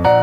Bye.